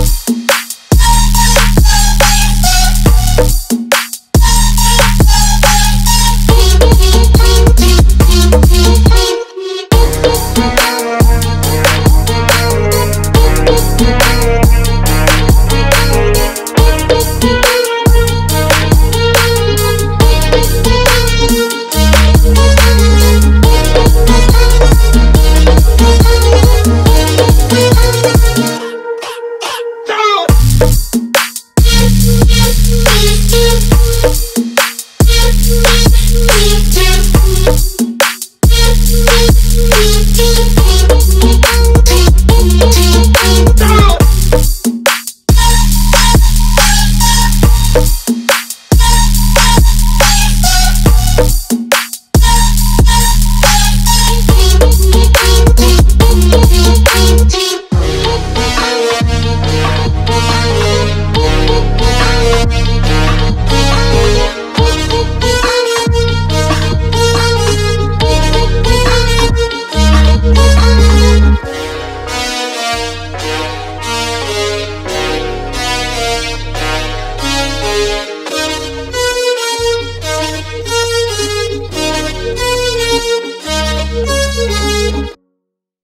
Bye.